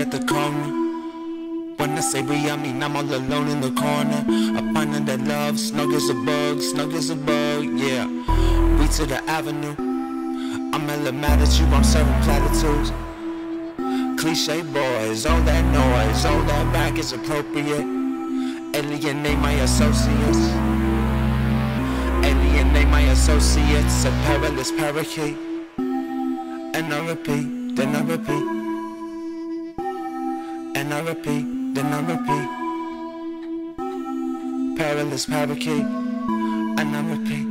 at the corner. When I say we, I mean I'm all alone in the corner. Up under that love, snug as a bug, snug as a bug, yeah. We to the avenue. I'm hella mad at you, I'm serving platitudes. Cliche boyz, all that noise, all that back is appropriate. Alienate my associates. Alienate my associates, a perilous parakeet. And I repeat, then I repeat. And I repeat, then I repeat. Perilous parakeet. And I repeat.